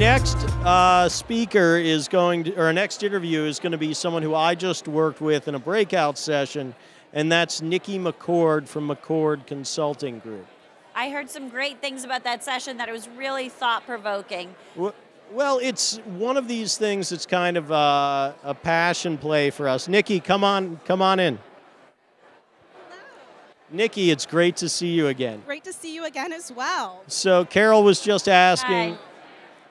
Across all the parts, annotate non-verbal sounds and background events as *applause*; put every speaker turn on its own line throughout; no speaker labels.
next uh, speaker is going to, or our next interview is going to be someone who I just worked with in a breakout session, and that's Nikki McCord from McCord Consulting Group.
I heard some great things about that session that it was really thought provoking.
Well, it's one of these things that's kind of uh, a passion play for us. Nikki, come on, come on in. Nikki, it's great to see you again.
Great to see you again as well.
So Carol was just asking.
Hi.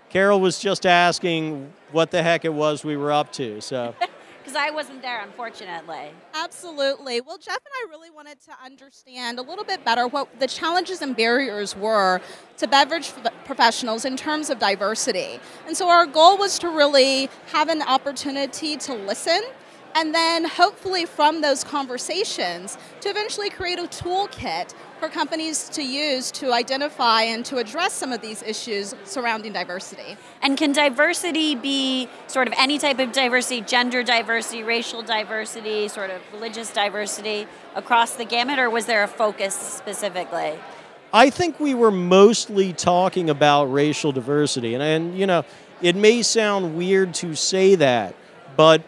Carol was just asking what the heck it was we were up to. So *laughs*
Because I wasn't there, unfortunately.
Absolutely. Well, Jeff and I really wanted to understand a little bit better what the challenges and barriers were to beverage professionals in terms of diversity. And so our goal was to really have an opportunity to listen and then hopefully from those conversations to eventually create a toolkit for companies to use to identify and to address some of these issues surrounding diversity.
And can diversity be sort of any type of diversity, gender diversity, racial diversity, sort of religious diversity across the gamut, or was there a focus specifically?
I think we were mostly talking about racial diversity, and, and you know, it may sound weird to say that, but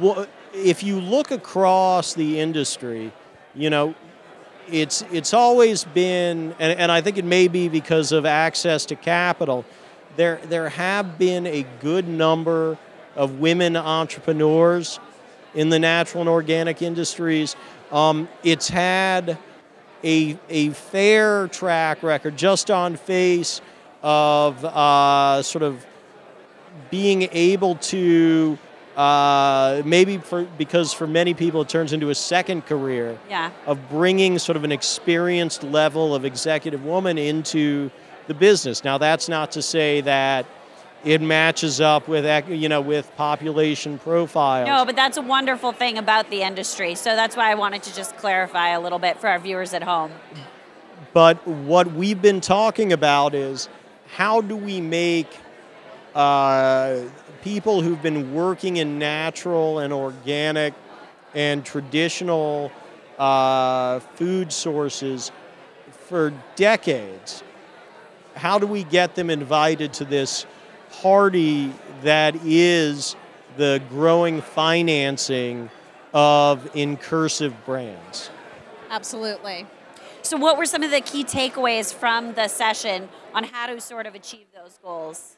wha- if you look across the industry, you know, it's it's always been, and, and I think it may be because of access to capital. There there have been a good number of women entrepreneurs in the natural and organic industries. Um, it's had a, a fair track record just on face of uh, sort of being able to uh, maybe for because for many people it turns into a second career
Yeah.
of bringing sort of an experienced level of executive woman into the business. Now that's not to say that it matches up with you know with population profiles.
No, but that's a wonderful thing about the industry. So that's why I wanted to just clarify a little bit for our viewers at home.
But what we've been talking about is how do we make uh, people who've been working in natural and organic and traditional uh, food sources for decades, how do we get them invited to this party that is the growing financing of incursive brands?
Absolutely.
So, what were some of the key takeaways from the session on how to sort of achieve those goals?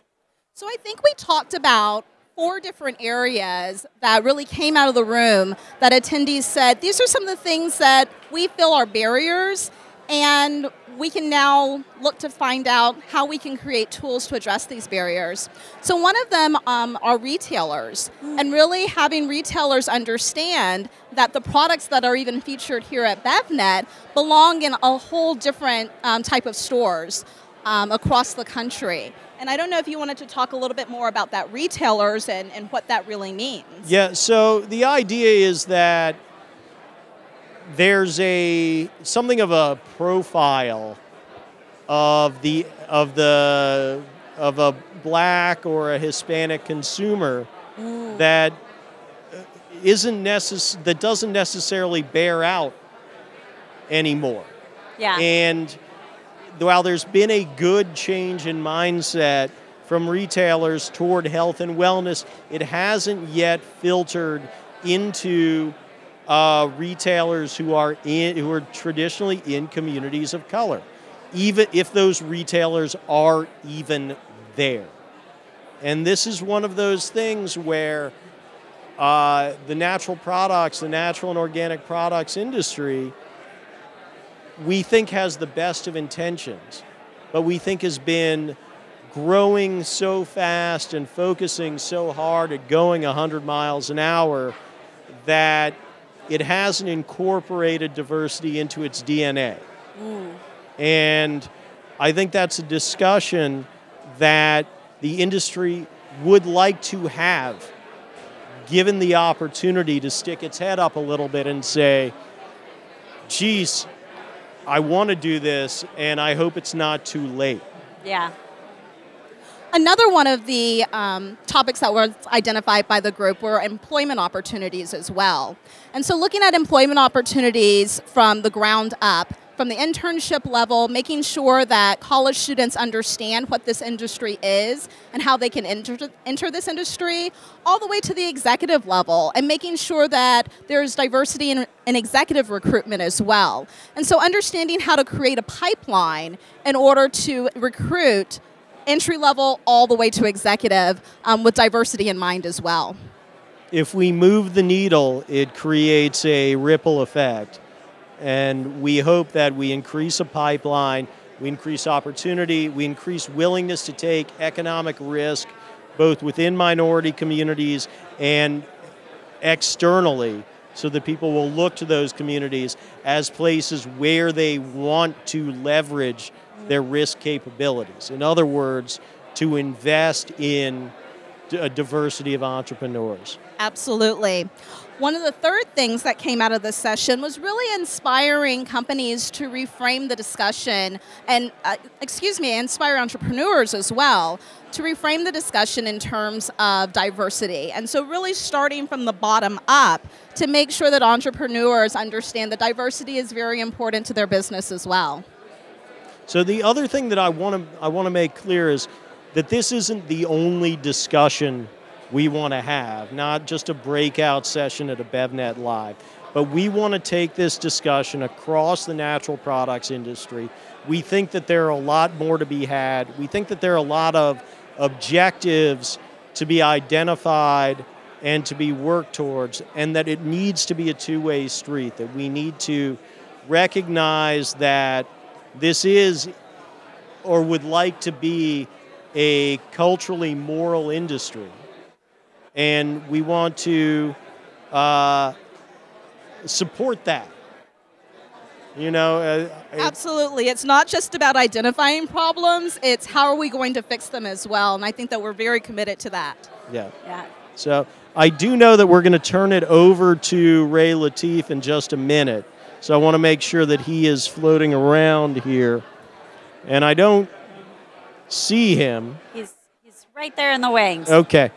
So I think we talked about four different areas that really came out of the room that attendees said these are some of the things that we feel are barriers and we can now look to find out how we can create tools to address these barriers. So, one of them um, are retailers, and really having retailers understand that the products that are even featured here at BevNet belong in a whole different um, type of stores um, across the country. And I don't know if you wanted to talk a little bit more about that retailers and, and what that really means.
Yeah, so the idea is that there's a something of a profile of the of the of a black or a Hispanic consumer that isn't necess- that doesn't necessarily bear out anymore.
Yeah.
And while there's been a good change in mindset from retailers toward health and wellness, it hasn't yet filtered into uh, retailers who are in who are traditionally in communities of color, even if those retailers are even there. And this is one of those things where uh, the natural products, the natural and organic products industry, we think has the best of intentions, but we think has been growing so fast and focusing so hard at going 100 miles an hour that it hasn't incorporated diversity into its DNA. Mm. And I think that's a discussion that the industry would like to have, given the opportunity to stick its head up a little bit and say, geez, I want to do this, and I hope it's not too late.
Yeah.
Another one of the um, topics that was identified by the group were employment opportunities as well. And so, looking at employment opportunities from the ground up from the internship level, making sure that college students understand what this industry is and how they can enter, enter this industry, all the way to the executive level, and making sure that there's diversity in, in executive recruitment as well. And so, understanding how to create a pipeline in order to recruit entry level all the way to executive um, with diversity in mind as well.
If we move the needle, it creates a ripple effect and we hope that we increase a pipeline, we increase opportunity, we increase willingness to take economic risk, both within minority communities and externally, so that people will look to those communities as places where they want to leverage their risk capabilities. In other words, to invest in a diversity of entrepreneurs.
Absolutely. One of the third things that came out of this session was really inspiring companies to reframe the discussion and, uh, excuse me, inspire entrepreneurs as well to reframe the discussion in terms of diversity. And so, really starting from the bottom up to make sure that entrepreneurs understand that diversity is very important to their business as well.
So, the other thing that I want to I want to make clear is that this isn't the only discussion we want to have, not just a breakout session at a BevNet Live. But we want to take this discussion across the natural products industry. We think that there are a lot more to be had. We think that there are a lot of objectives to be identified and to be worked towards, and that it needs to be a two way street, that we need to recognize that this is or would like to be a culturally moral industry and we want to uh, support that. You know, uh,
absolutely. It's not just about identifying problems; it's how are we going to fix them as well. And I think that we're very committed to that.
Yeah.
Yeah.
So I do know that we're going to turn it over to Ray Latif in just a minute. So I want to make sure that he is floating around here, and I don't see him.
He's he's right there in the wings.
Okay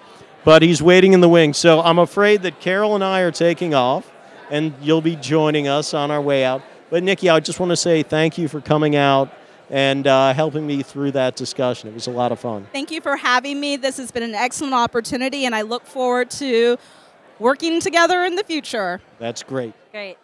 but he's waiting in the wings. So I'm afraid that Carol and I are taking off, and you'll be joining us on our way out. But Nikki, I just want to say thank you for coming out and uh, helping me through that discussion. It was a lot of fun.
Thank you for having me. This has been an excellent opportunity, and I look forward to working together in the future.
That's great.
Great.